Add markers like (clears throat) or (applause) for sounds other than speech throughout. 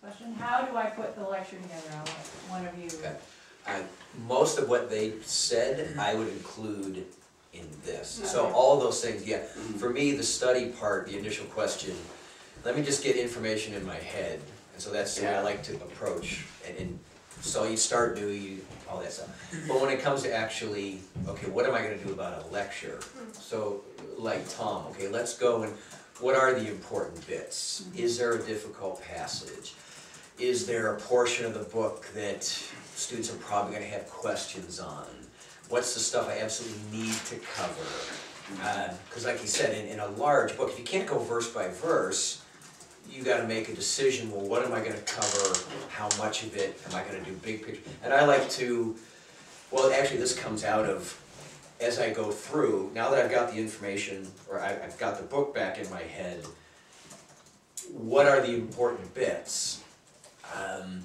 question, how do I put the lecture together? I'll let one of you. Okay. I, most of what they said, I would include in this. So Okay. all those things, yeah. Mm-hmm. For me, the study part, the initial question, let me just get information in my head. And so that's the way I like to approach. And, and so you start new, you, all that stuff. But when it comes to actually, okay, what am I gonna do about a lecture? Mm-hmm. So, like Tom, okay, let's go and, what are the important bits? Mm-hmm. Is there a difficult passage? Is there a portion of the book that students are probably gonna have questions on? What's the stuff I absolutely need to cover? Um, because like you said, in, in a large book, if you can't go verse by verse, you gotta make a decision, well, what am I gonna cover? How much of it? Am I gonna do big picture? And I like to, well, actually, this comes out of, as I go through, now that I've got the information, or I, I've got the book back in my head, what are the important bits? Um,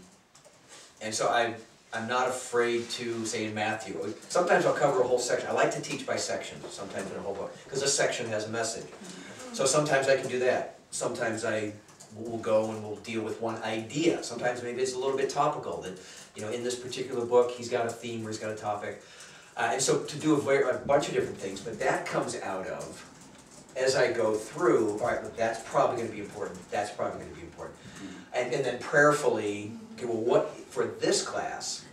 and so I, I'm not afraid to say in Matthew, sometimes I'll cover a whole section, I like to teach by section, sometimes in a whole book, because a section has a message. So sometimes I can do that, sometimes I will go and we'll deal with one idea, sometimes maybe it's a little bit topical, that, you know, in this particular book, he's got a theme or he's got a topic. Uh, and so to do a, ver- a bunch of different things, but that comes out of, as I go through, all right, look, that's probably gonna be important, that's probably gonna be important. And, and then prayerfully, okay, well, what, for this class,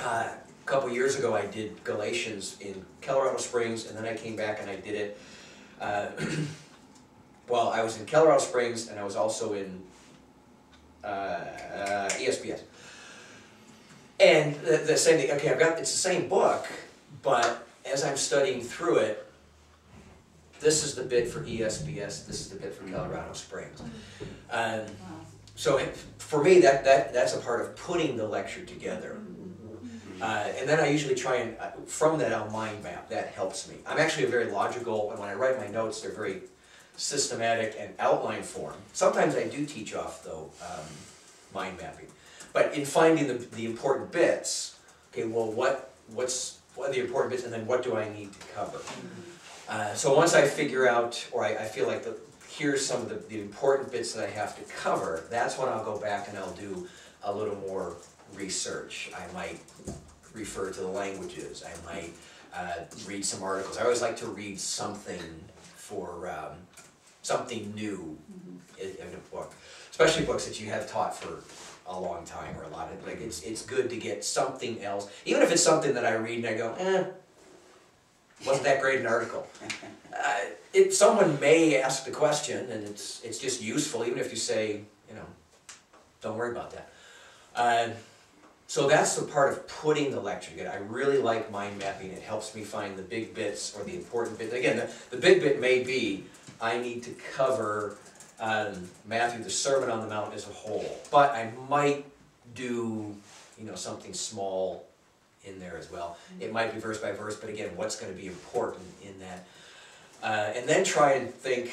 uh, a couple years ago, I did Galatians in Colorado Springs, and then I came back and I did it, uh, (clears throat) well, I was in Colorado Springs, and I was also in, uh, uh, ESPS. And the, the same thing, okay, I've got, it's the same book, but as I'm studying through it, this is the bit for E ESPS, this is the bit for Colorado Springs. Um. So for me, that, that, that's a part of putting the lecture together. Uh, and then I usually try and, uh, from that I'll mind map, that helps me. I'm actually a very logical, and when I write my notes, they're very systematic and outline form. Sometimes I do teach off though, um, mind mapping. But in finding the, the important bits, okay, well, what, what's, what are the important bits, and then what do I need to cover? Uh, so once I figure out, or I, I feel like the, here's some of the, the important bits that I have to cover, that's when I'll go back and I'll do a little more research. I might refer to the languages, I might, uh, read some articles. I always like to read something for, um, something new in, in a book. Especially books that you have taught for a long time or a lot of, like, it's, it's good to get something else, even if it's something that I read and I go, eh, wasn't that great an article? Uh, it, someone may ask the question, and it's, it's just useful, even if you say, you know, don't worry about that. Uh, so that's the part of putting the lecture together. I really like mind mapping. It helps me find the big bits or the important bits. Again, the, the big bit may be I need to cover um, Matthew, the Sermon on the Mount as a whole, but I might do, you know, something small in there as well. It might be verse by verse, but again, what's going to be important in that? Uh, and then try and think,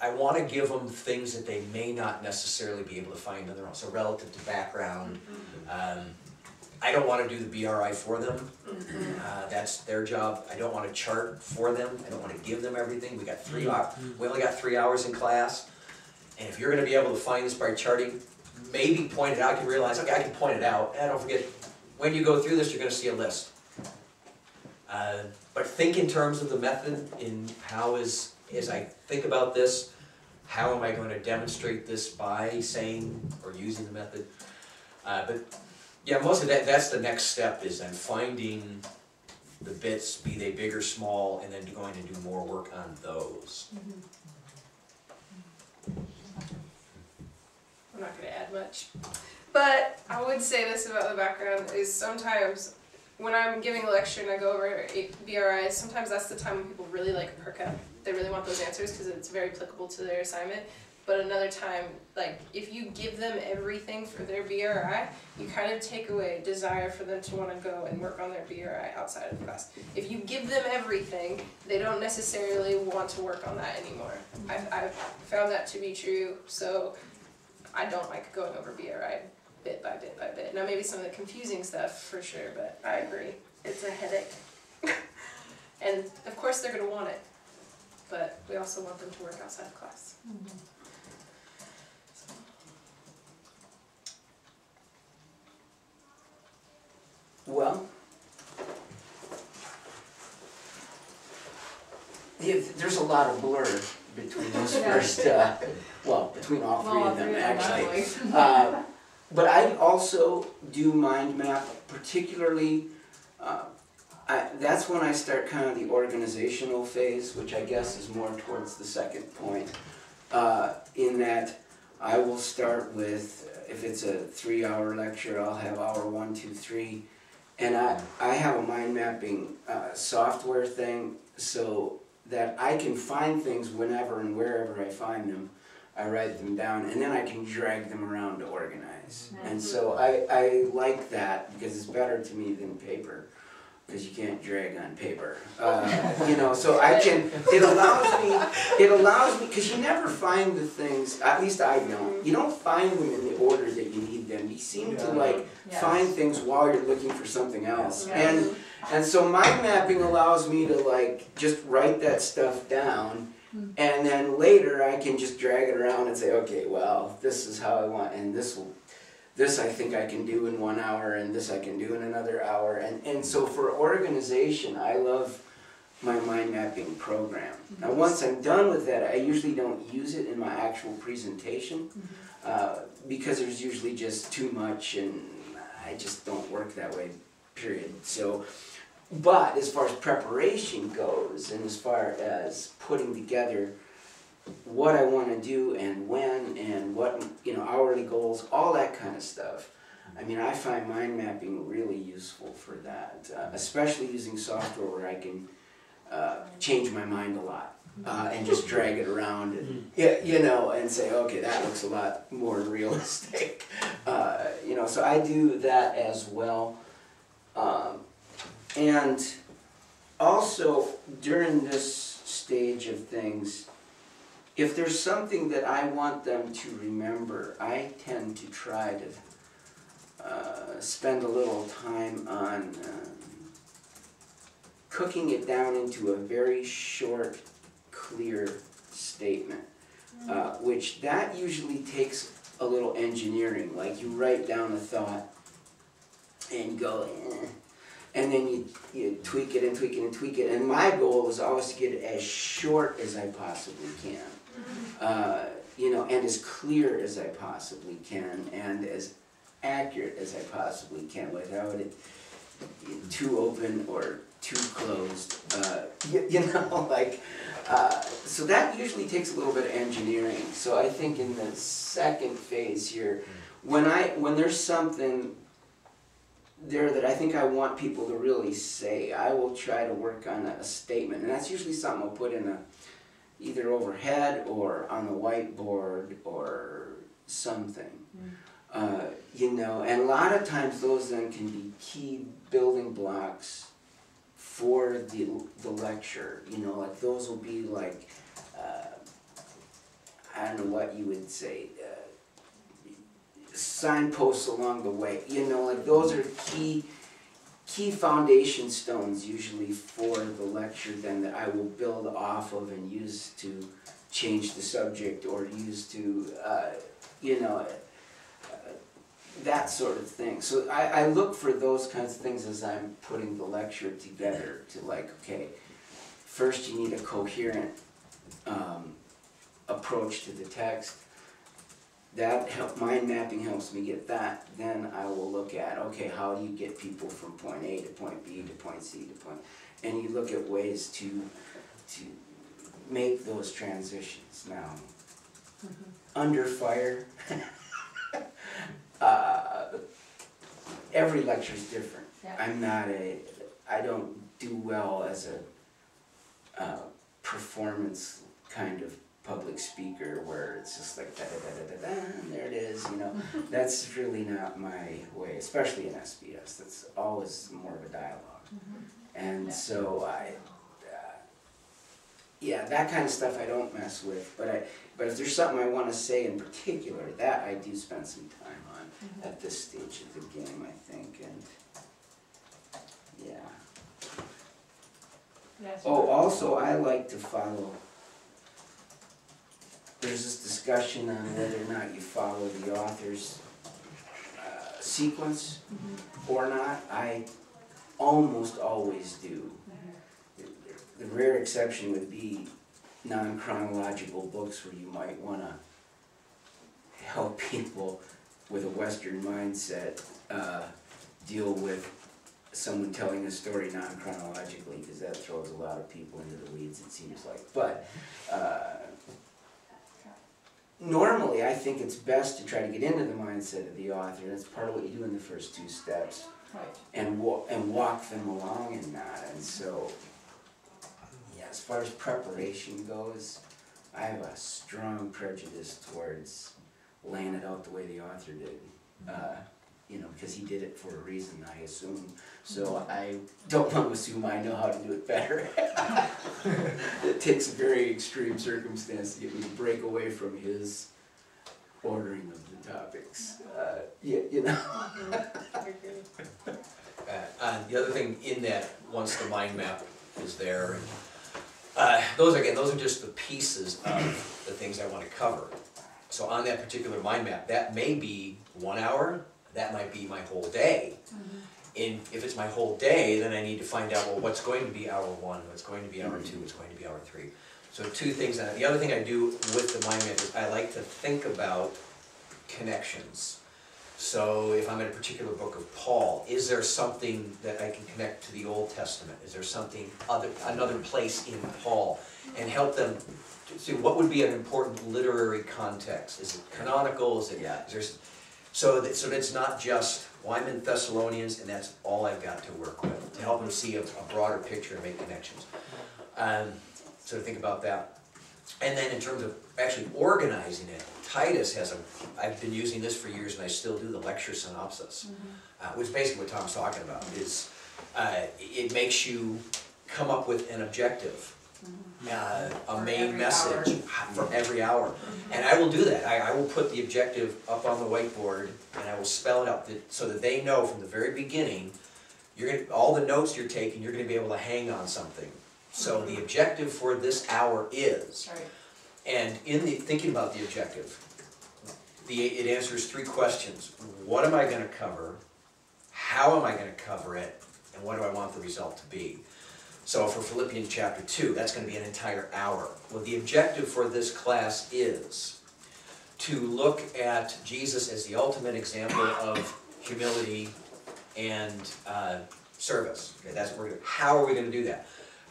I want to give them things that they may not necessarily be able to find on their own. So relative to background, um, I don't want to do the BRI for them. Uh, that's their job. I don't want to chart for them. I don't want to give them everything. We got three hours. We only got three hours in class. And if you're going to be able to find this by charting, maybe point it out. You can realize, okay, I can point it out. And don't forget, when you go through this, you're going to see a list. Uh, but think in terms of the method. In how is as I think about this, how am I going to demonstrate this by saying or using the method? Uh, but yeah, most of that, that's the next step is then finding the bits, be they big or small, and then going to do more work on those. I'm not gonna add much. But I would say this about the background is sometimes when I'm giving a lecture and I go over BRIs, sometimes that's the time when people really like perk up. They really want those answers because it's very applicable to their assignment. But another time, like if you give them everything for their BRI, you kind of take away desire for them to want to go and work on their BRI outside of class. If you give them everything, they don't necessarily want to work on that anymore. Mm-hmm. I've, I've found that to be true. So I don't like going over BRI bit by bit by bit. Now maybe some of the confusing stuff for sure, but I agree. It's a headache. (laughs) and of course they're going to want it, but we also want them to work outside of class. Mm -hmm. Well, there's a lot of blur between those (laughs) first, uh, well, between all three well, of them, actually. Uh, but I also do mind map, particularly, uh, I, that's when I start kind of the organizational phase, which I guess is more towards the second point. Uh, in that I will start with, if it's a three-hour lecture, I'll have hour one, two, three. And I, I have a mind mapping, uh, software thing, so that I can find things whenever and wherever I find them. I write them down and then I can drag them around to organize. And so I, I like that because it's better to me than paper. Because you can't drag on paper, uh, you know. So I can. It allows me. It allows me because you never find the things. At least I don't. You don't find them in the order that you need them. You seem to like Yes. find things while you're looking for something else. Yes. And and so mind mapping allows me to like just write that stuff down. Hmm. and then later I can just drag it around and say, okay, well, this is how I want and this will this I think I can do in one hour and this I can do in another hour and, and so for organization I love my mind mapping program. Hmm. Now once I'm done with that I usually don't use it in my actual presentation hmm. uh, because there's usually just too much and I just don't work that way, period. So, but as far as preparation goes and as far as putting together what I want to do and when and what, you know, hourly goals, all that kind of stuff. I mean, I find mind mapping really useful for that, uh, especially using software where I can uh, change my mind a lot uh, and just drag it around and yeah, you know, and say, okay, that looks a lot more realistic. (laughs) Uh, you know, so I do that as well. Um, and also during this stage of things, if there's something that I want them to remember, I tend to try to uh, spend a little time on um, cooking it down into a very short, clear statement. Uh, which that usually takes a little engineering. Like you write down a thought and go, eh, and then you, you tweak it and tweak it and tweak it. And my goal is always to get it as short as I possibly can, uh, you know, and as clear as I possibly can, and as accurate as I possibly can without it too open or too closed. Uh, you, (laughs) you know, (laughs) like. Uh, so that usually takes a little bit of engineering. So I think in the second phase here, when I when there's something there that I think I want people to really say, I will try to work on a, a statement, and that's usually something I'll put in a either overhead or on the whiteboard or something. Uh, you know, and a lot of times those then can be key building blocks for the, the lecture, you know, like those will be like, uh, I don't know what you would say, uh, signposts along the way, you know, like those are key, key foundation stones usually for the lecture then that I will build off of and use to change the subject or use to, uh, you know, uh, that sort of thing. So I, I look for those kinds of things as I'm putting the lecture together to like, okay, first you need a coherent um, approach to the text. That help, mind mapping helps me get that. Then I will look at, okay, how do you get people from point A to point B to point C to point, and you look at ways to, to make those transitions. Now, under fire, (laughs) uh, every lecture is different. Yeah. I'm not a, I don't do well as a uh, performance kind of public speaker where it's just like da da da da da da, and there it is, you know. (laughs) That's really not my way, especially in SBS. That's always more of a dialogue. And Yeah. so I, uh, yeah, that kind of stuff I don't mess with. But I, but if there's something I want to say in particular, that I do spend some time on at this stage of the game, I think. And yeah. Yes. Oh, also, I like to follow. There's this discussion on whether or not you follow the author's uh, sequence or not, I almost always do. The rare exception would be non-chronological books where you might wanna help (laughs) people with a Western mindset, uh, deal with someone telling a story non-chronologically, because that throws a lot of people into the weeds, it seems like. But, uh, normally, I think it's best to try to get into the mindset of the author, that's part of what you do in the first two steps, Right. and wa- and walk them along in that, and so, yeah, as far as preparation goes, I have a strong prejudice towards laying it out the way the author did. Uh, you know, because he did it for a reason, I assume, so I don't want to assume I know how to do it better. (laughs) It takes a very extreme circumstance to get me to break away from his ordering of the topics, uh, you, you know. (laughs) Uh, uh, the other thing in that, once the mind map is there, and, uh, those again, those are just the pieces of the things I wanna cover. So on that particular mind map, that may be one hour, that might be my whole day. Mm-hmm. And if it's my whole day, then I need to find out, well, what's going to be hour one, what's going to be hour two, what's going to be hour three. So two things, and the other thing I do with the mind map is I like to think about connections. So if I'm in a particular book of Paul, is there something that I can connect to the Old Testament? Is there something other, another place in Paul? And help them to see what would be an important literary context? Is it canonical, is it, Yeah. is there, s- so that, so it's not just, well, I'm in Thessalonians and that's all I've got to work with, to help them see a, a broader picture and make connections. Um, so think about that. And then in terms of actually organizing it, Titus has a, I've been using this for years and I still do the lecture synopsis. Uh, which is basically what Tom's talking about, is, uh, it makes you come up with an objective. Uh, a For main every message for every hour. And I will do that, I, I will put the objective up on the whiteboard and I will spell it out that, so that they know from the very beginning, you're gonna, all the notes you're taking, you're gonna be able to hang on something. So the objective for this hour is, Right. and in the, thinking about the objective, the, it answers three questions. What am I gonna cover? How am I gonna cover it? And what do I want the result to be? So for Philippians chapter two, that's gonna be an entire hour. Well, the objective for this class is to look at Jesus as the ultimate example of humility and uh, service. Okay, that's what we're how are we gonna do that?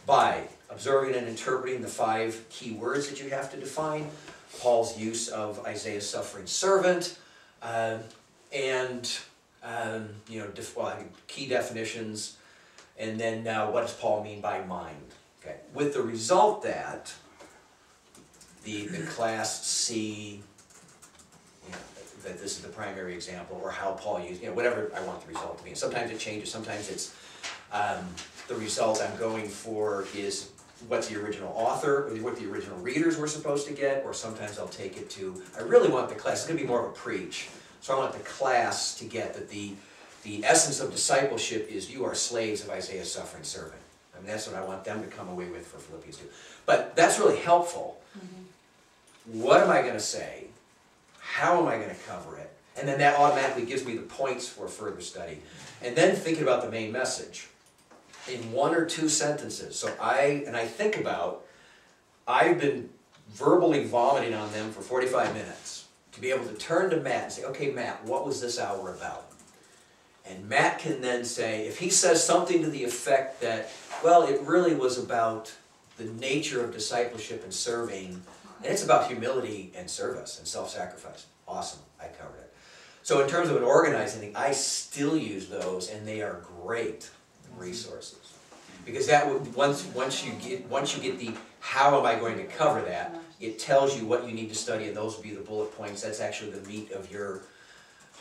By observing and interpreting the five key words that you have to define, Paul's use of Isaiah's suffering servant, uh, and um, you know, well, key definitions, and then uh, what does Paul mean by mind? Okay, with the result that the the class see you know, that this is the primary example, or how Paul used, you know, whatever I want the result to be. Sometimes it changes, sometimes it's, um, the result I'm going for is what the original author, or what the original readers were supposed to get, or sometimes I'll take it to, I really want the class, it's gonna be more of a preach. So I want the class to get that the, the essence of discipleship is you are slaves of Isaiah's suffering servant. I mean, that's what I want them to come away with for Philippians two. But that's really helpful. Mm-hmm. What am I gonna say? How am I gonna cover it? And then that automatically gives me the points for further study. And then thinking about the main message in one or two sentences. So I, and I think about, I've been verbally vomiting on them for 45 minutes to be able to turn to Matt and say, okay, Matt, what was this hour about? And Matt can then say, if he says something to the effect that, well, it really was about the nature of discipleship and serving, and it's about humility and service and self-sacrifice. Awesome, I covered it. So in terms of an organizing thing, I still use those, and they are great resources. Because that once, once you get, once you get the, how am I going to cover that, it tells you what you need to study, and those will be the bullet points, that's actually the meat of your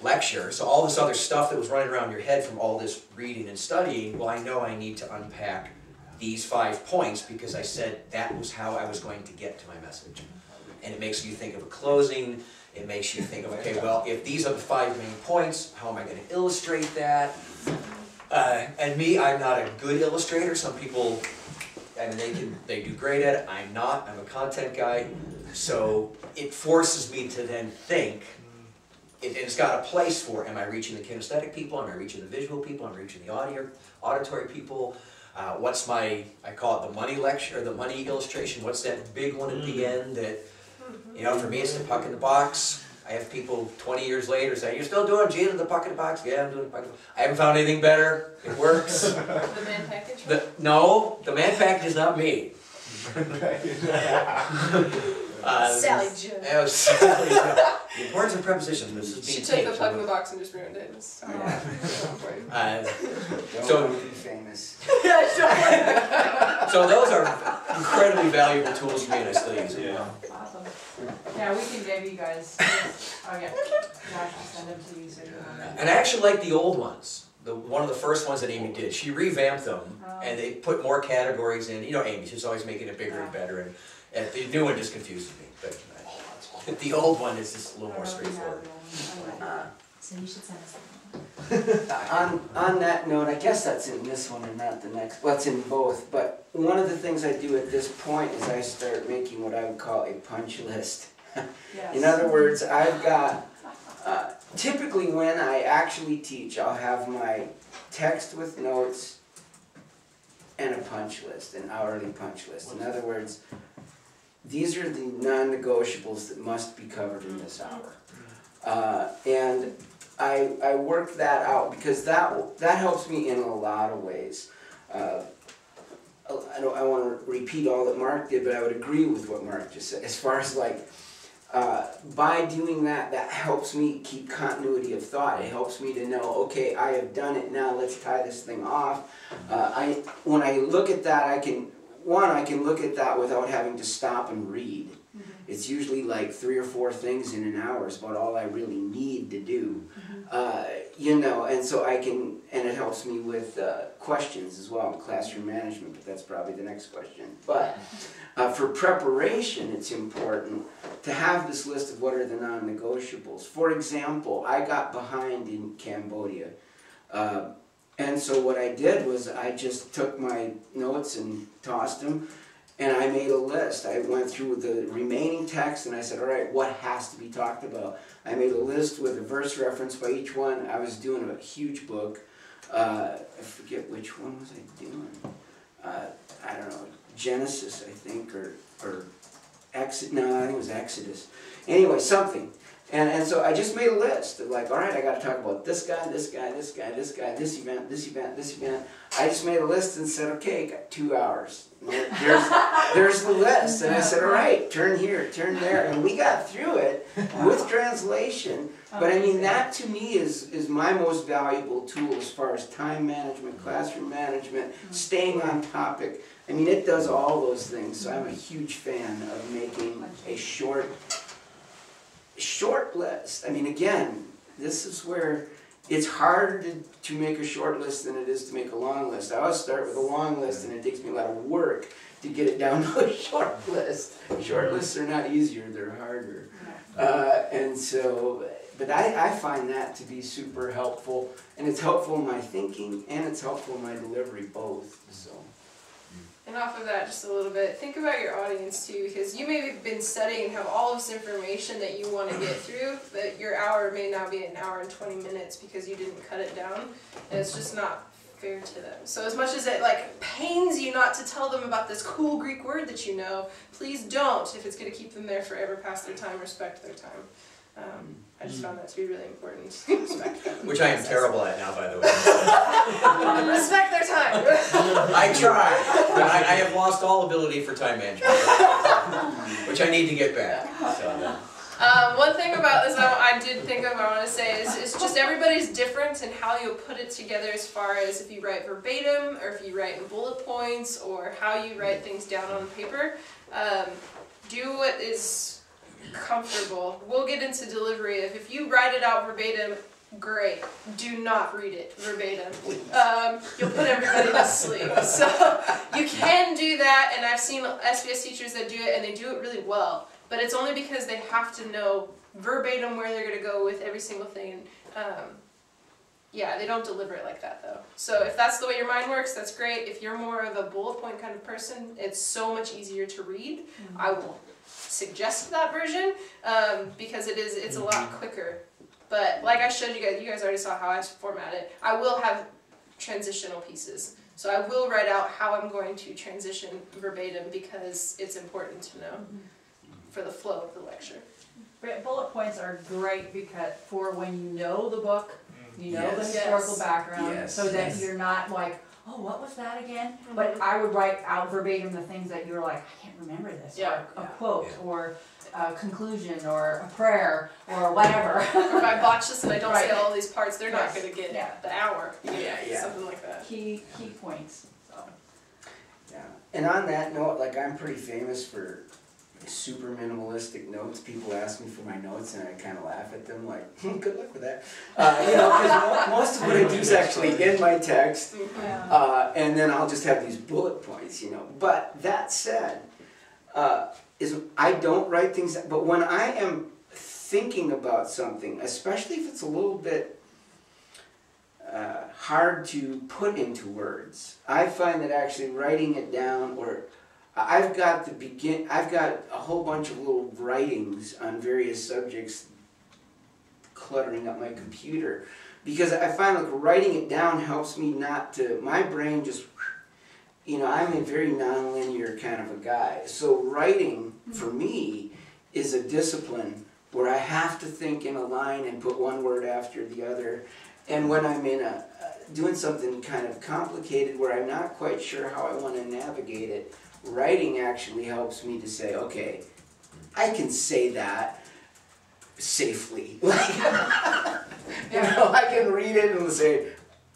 lecture. So all this other stuff that was running around your head from all this reading and studying, well, I know I need to unpack these five points because I said that was how I was going to get to my message. And it makes you think of a closing, it makes you think of, okay, well, if these are the five main points, how am I gonna illustrate that? Uh, and me, I'm not a good illustrator, some people, I mean, they can, they do great at it, I'm not, I'm a content guy. So it forces me to then think, it, it's got a place for, am I reaching the kinesthetic people, am I reaching the visual people, am I reaching the audio, auditory people? Uh, what's my, I call it the money lecture, or the money illustration, what's that big one at the end that, you know, for me, it's the puck in the box. I have people twenty years later say, you're still doing Gene in the puck in the box? Yeah, I'm doing the puck in the box. I haven't found anything better, it works. (laughs) The man package. The, no, the man package is not me. (laughs) (laughs) Uh, Sally Joe. that was Sally Jo. The importance of prepositions, this is She took the taped. plug in the box and just ruined it. It's- Yeah. (laughs) so important. Uh, Don't So- want to be famous. (laughs) so those are incredibly valuable tools for me and I still use them. Yeah. Awesome. Yeah, we can give you guys, oh yeah, Josh will send them to you so you can. And I actually like the old ones. The, one of the first ones that Amy did, she revamped them and they put more categories in. You know, Amy, she's always making it bigger and better and, and the new one just confuses me. But uh, the old one is just a little more straightforward. Uh, So you should send us that. (laughs) On, on that note, I guess that's in this one and not the next, well, it's in both, but one of the things I do at this point is I start making what I would call a punch list. (laughs) In other words, I've got, uh, typically when I actually teach, I'll have my text with notes and a punch list, an hourly punch list. In other words, these are the non-negotiables that must be covered in this hour. Uh, and I, I work that out because that, that helps me in a lot of ways. Uh, I don't, I wanna repeat all that Mark did, but I would agree with what Mark just said, as far as like, uh, by doing that, that helps me keep continuity of thought. It helps me to know, okay, I have done it now. Let's tie this thing off. Uh, I when I look at that, I can one I can look at that without having to stop and read. It's usually like three or four things in an hour is about all I really need to do. Uh, you know, and so I can, and it helps me with uh, questions as well, classroom management, but that's probably the next question. But uh, for preparation, it's important to have this list of what are the non-negotiables. For example, I got behind in Cambodia. And so what I did was I just took my notes and tossed them, and I made a list. I went through the remaining text and I said, all right, what has to be talked about? I made a list with a verse reference by each one. I was doing a huge book. Uh, I forget which one was I doing. Uh, I don't know, Genesis, I think, or, or Exodus. No, I think it was Exodus. Anyway, something. And, and so I just made a list of like, all right, I got to talk about this guy, this guy, this guy, this guy, this event, this event, this event. I just made a list and said, okay, got two hours. There's, (laughs) there's the list. And I said, all right, turn here, turn there. And we got through it with translation. But I mean, that to me is, is my most valuable tool as far as time management, classroom management, mm-hmm. staying on topic. I mean, it does all those things. So I'm a huge fan of making a short, short list. I mean, again, this is where it's harder to, to make a short list than it is to make a long list. I always start with a long list and it takes me a lot of work to get it down (laughs) to a short list. Short lists are not easier, they're harder. Uh, and so, but I, I find that to be super helpful, and it's helpful in my thinking and it's helpful in my delivery both. So, And off of that, just a little bit, think about your audience too, because you may have been studying and have all this information that you want to get through, but your hour may now be an hour and 20 minutes because you didn't cut it down, and it's just not fair to them. So as much as it like pains you not to tell them about this cool Greek word that you know, please don't if it's going to keep them there forever past their time. Respect their time. Um, I just found that to be really important. (laughs) Respect them. Which I am terrible at now, by the way. (laughs) Respect their time. I try, but I, I have lost all ability for time management, which I need to get back. So, Um, one thing about this I, I did think of, I want to say, is it's just everybody's different in how you'll put it together as far as if you write verbatim or if you write in bullet points or how you write things down on paper. Um, do what is comfortable. We'll get into delivery. If, if you write it out verbatim, great. Do not read it verbatim. Um, you'll put everybody to sleep. (laughs) So you can do that, and I've seen SBS teachers that do it, and they do it really well. But it's only because they have to know verbatim where they're going to go with every single thing. Um, yeah, they don't deliver it like that though. So if that's the way your mind works, that's great. If you're more of a bullet point kind of person, it's so much easier to read. I will suggest that version um, because it is it's a lot quicker. But like I showed you guys, you guys already saw how I format it. I will have transitional pieces. So I will write out how I'm going to transition verbatim because it's important to know for the flow of the lecture. But bullet points are great because, for when you know the book, you know the historical Yes. background, Yes. so that Yes. you're not like, oh, what was that again? Mm-hmm. But I would write out verbatim the things that you're like, I can't remember this, or Yeah. a Yeah. quote, or a conclusion, or a prayer, or whatever. Or if I (laughs) botch this and I don't say all these parts, they're not gonna get Yeah. the hour. you Yeah, yeah. Something like that. Key, key points, so. Yeah, and on that note, like I'm pretty famous for super minimalistic notes. People ask me for my notes, and I kind of laugh at them, like, (laughs) "Good luck with that." Uh, you know, because most of what I do is actually in my text, uh, and then I'll just have these bullet points. You know, but that said, uh, is I don't write things, but when I am thinking about something, especially if it's a little bit uh, hard to put into words. I find that actually writing it down, or I've got the begin, I've got a whole bunch of little writings on various subjects cluttering up my computer because I find like writing it down helps me not to. My brain just, you know, I'm a very nonlinear kind of a guy. So writing for me is a discipline where I have to think in a line and put one word after the other. And when I'm in a uh, doing something kind of complicated where I'm not quite sure how I want to navigate it, writing actually helps me to say, okay, I can say that safely. (laughs) You know, I can read it and say,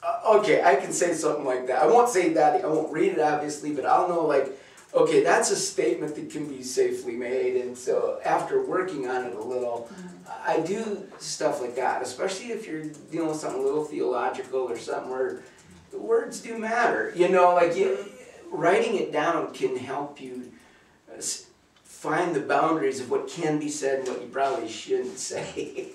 uh, okay, I can say something like that. I won't say that. I won't read it obviously, but I'll know like, okay, that's a statement that can be safely made. And so after working on it a little, I do stuff like that, especially if you're dealing with something a little theological or something where the words do matter. You know, like you, writing it down can help you uh, find the boundaries of what can be said and what you probably shouldn't (laughs) say.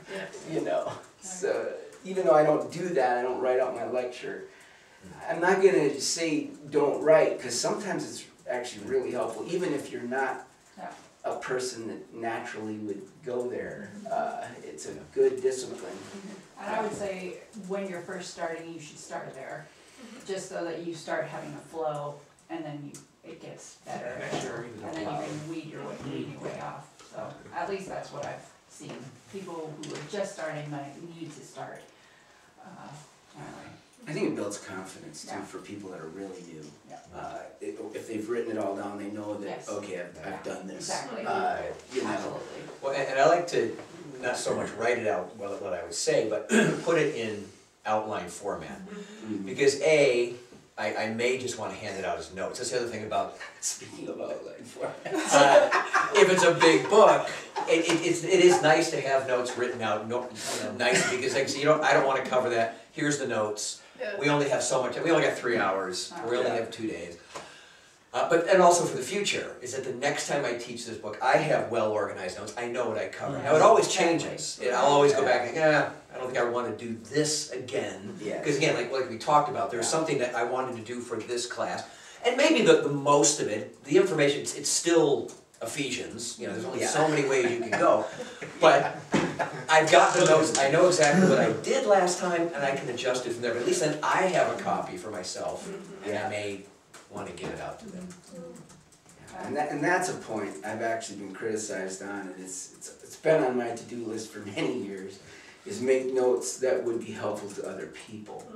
(laughs) you know, so even though I don't do that, I don't write out my lecture. I'm not gonna say don't write because sometimes it's actually really helpful, even if you're not a person that naturally would go there. Uh, it's a good discipline. And I would say, when you're first starting, you should start there, just so that you start having a flow, and then you, it gets better. And then you can weed your way, weed your way off, so, at least that's what I've seen, people who are just starting might need to start. Uh, anyway, I think it builds confidence too Yeah. for people that are really new. Yeah. Uh, if, if they've written it all down, they know that Yes. okay, I've, I've done this. Exactly. Uh, you know. absolutely. Well, and, and I like to not so much write it out, what, what I would say, but (clears throat) put it in outline format. mm. Because A, I, I may just wanna hand it out as notes. That's the other thing about (laughs) Speaking of outline format. uh, if it's a big book, it, it, it's, it is nice to have notes written out, no, you know, nice, because like, so you don't, I don't wanna cover that, here's the notes. We only have so much, we only got three hours, we only have two days. Uh, but, and also for the future, is that the next time I teach this book, I have well-organized notes, I know what I cover. Now, it always changes, and I'll always go back and, yeah, I don't think I wanna do this again. Yeah. Because again, like, like we talked about, there's something that I wanted to do for this class, and maybe the, the most of it, the information, it's, it's still Ephesians, you know, there's only Yeah. so many ways you can go. (laughs) But I've got the notes, I know exactly what I did last time, and I can adjust it from there, but at least then I have a copy for myself, and I may wanna get it out to them. And that, and that's a point I've actually been criticized on, and it's, it's, it's been on my to-do list for (laughs) many years, is make notes that would be helpful to other people.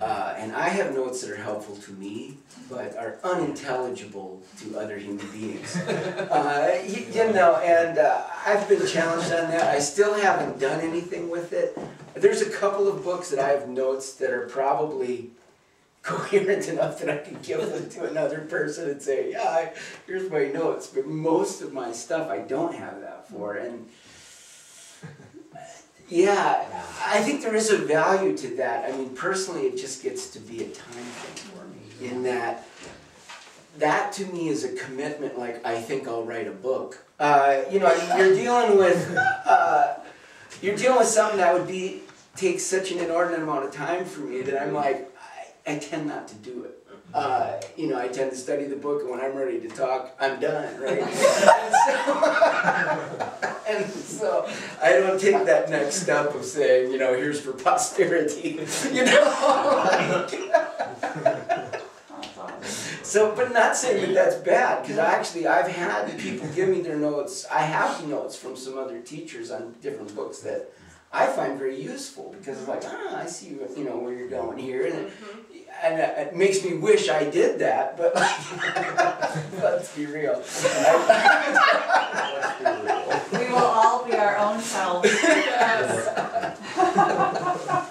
Uh, and I have notes that are helpful to me, but are unintelligible to other human beings. (laughs) Uh, you, you know, and uh, I've been challenged on that. I still haven't done anything with it. There's a couple of books that I have notes that are probably coherent enough that I can give them to another person and say, yeah, I, here's my notes. But most of my stuff I don't have that for. And yeah, I think there is a value to that. I mean, personally, it just gets to be a time thing for me. In that, that to me is a commitment. Like I think I'll write a book. Uh, you know, (laughs) you're dealing with uh, you're dealing with something that would be take such an inordinate amount of time for me that I'm like, I, tend not to do it. Uh, you know, I tend to study the book, and when I'm ready to talk, I'm done, right? and, (laughs) so, (laughs) And so I don't take that next step of saying, you know, here's for posterity, (laughs) you know? So, but not saying that that's bad, because actually I've had people give me their notes. I have notes from some other teachers on different books that I find very useful because it's like, ah, I see you know where you're going here, and, mm-hmm. and uh, it makes me wish I did that. But (laughs) (laughs) let's be real. we will all be our own selves. (laughs) Yes.